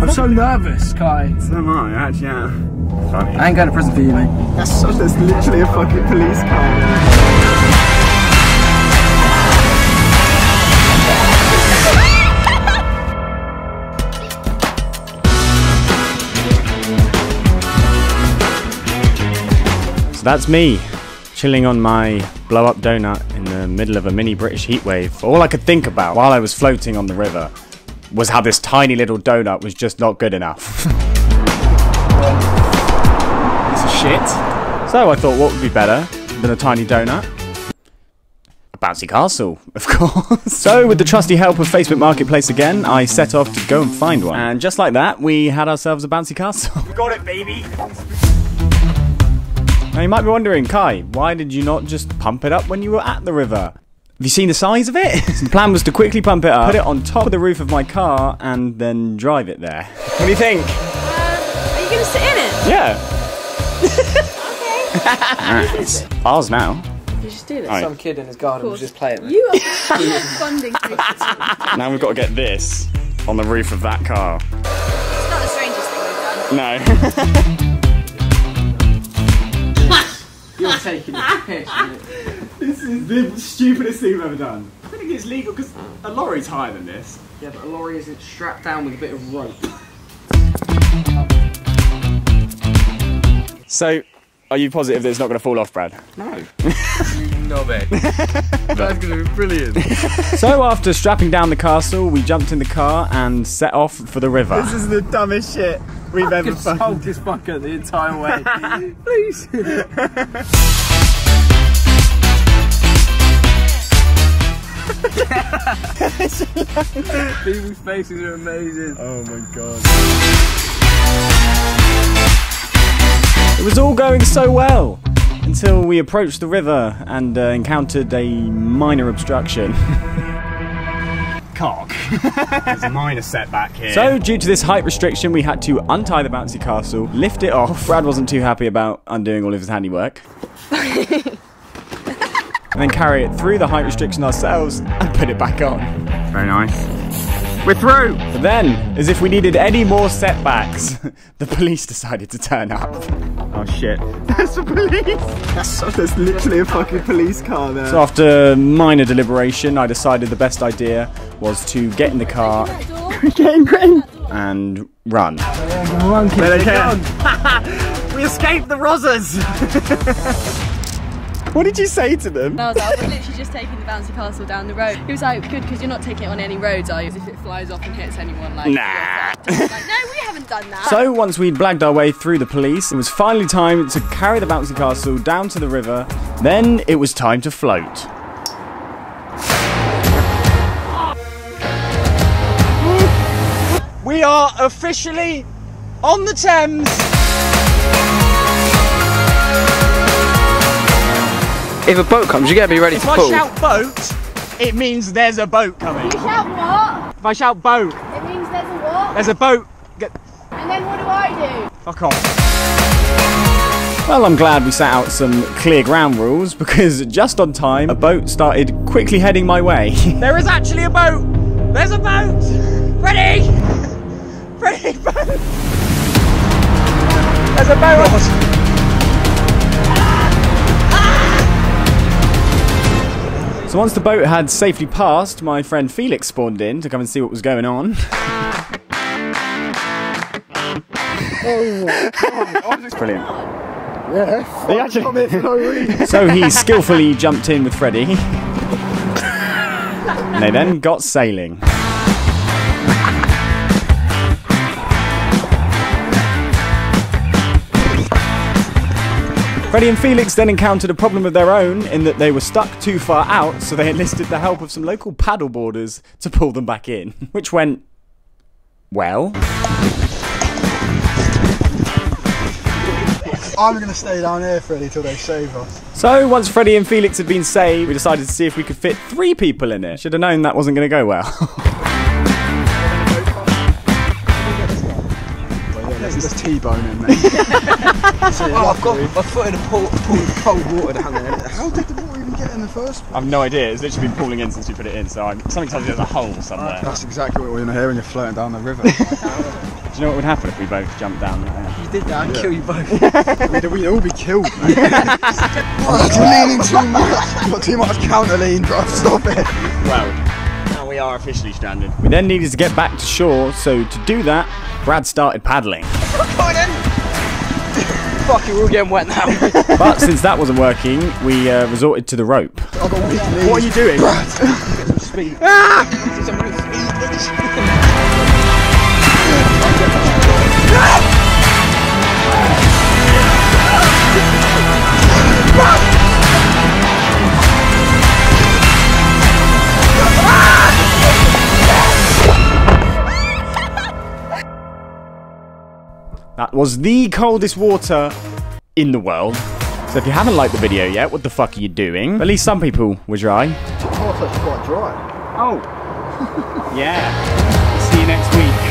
I'm so nervous, Kai. So am I, actually am. Funny. I ain't going to prison for you, mate. That's such, that's literally a fucking police car. So that's me, chilling on my blow up donut in the middle of a mini British heatwave. All I could think about while I was floating on the river was how this tiny little donut was just not good enough. this is shit. So I thought, what would be better than a tiny donut? A bouncy castle, of course. so, with the trusty help of Facebook Marketplace again, I set off to go and find one. And just like that, we had ourselves a bouncy castle. Got it, baby! Now, you might be wondering, Kai, why did you not just pump it up when you were at the river? Have you seen the size of it? the plan was to quickly pump it up, put it on top of the roof of my car, and then drive it there. What do you think? Uh, are you going to sit in it? Yeah. okay. It's ours now. Did you steal it? Right. Some kid in his garden was just playing it. You are funding It's Now we've got to get this on the roof of that car. It's not the strangest thing we've done. No. You're taking a piss. This is the stupidest thing we've ever done. I think it's legal because a lorry's higher than this. Yeah, but a lorry isn't strapped down with a bit of rope. So, are you positive that it's not going to fall off, Brad? No. no, mate. That's going to be brilliant. so, after strapping down the castle, we jumped in the car and set off for the river. This is the dumbest shit we've ever Hold this fucker the entire way. Please. People's faces are amazing. Oh my god. It was all going so well until we approached the river and uh, encountered a minor obstruction. Cock. There's a minor setback here. So, due to this height restriction, we had to untie the bouncy castle, lift it off. Brad wasn't too happy about undoing all of his handiwork. and then carry it through the height restriction ourselves and put it back on. Very nice. We're through! But then, as if we needed any more setbacks, the police decided to turn up. Oh shit. There's the police! That's, so, there's literally a fucking police car there. So after minor deliberation, I decided the best idea was to get in the car and run. There they can. we escaped the Rozzers! What did you say to them? I was like, we're literally just taking the bouncy castle down the road. He was like, good, because you're not taking it on any roads, are you? If it flies off and hits anyone, like, Nah. you're fucked. I was like, no, we haven't done that. So once we'd blagged our way through the police, it was finally time to carry the bouncy castle down to the river. Then it was time to float. We are officially on the Thames. If a boat comes, you gotta be ready If to I pull. shout boat, it means there's a boat coming. You shout what? If I shout boat, It means there's a what? there's a boat. Get And then what do I do? Fuck off. Well, I'm glad we set out some clear ground rules because just on time, a boat started quickly heading my way. there is actually a boat! There's a boat! Freddie! Freddie, boat! There's a boat! So once the boat had safely passed, my friend Felix spawned in to come and see what was going on. Brilliant. Yeah. He actually. so he skillfully jumped in with Freddie. and they then got sailing. Freddie and Felix then encountered a problem of their own in that they were stuck too far out, so they enlisted the help of some local paddleboarders to pull them back in, which went well. I'm gonna stay down here, Freddie, till they save us. So once Freddie and Felix had been saved, we decided to see if we could fit three people in it. Should have known that wasn't going to go well. Let's T-bone mate. oh, I've got my foot in a pool, pool of cold water down there. How did the water even get in the first place? I've no idea. It's literally been pooling in since we put it in, so I'm, something tells me there's a hole somewhere. That's exactly what we're going to hear when you're floating down the river. Do you know what would happen if we both jumped down there? You did that, I'd kill you both. we'd, we'd all be killed, mate. Brad, you're leaning too much. You've got too much counter lean, bro. Stop it. Well, now we are officially stranded. We then needed to get back to shore, so to do that, Brad started paddling. Fuck it, we're all getting wet now. But since that wasn't working, we uh, resorted to the rope. I've got weak. What are you doing? That was the coldest water in the world. So if you haven't liked the video yet, what the fuck are you doing? At least some people were dry. Oh, I thought it was quite dry. Oh. yeah. See you next week.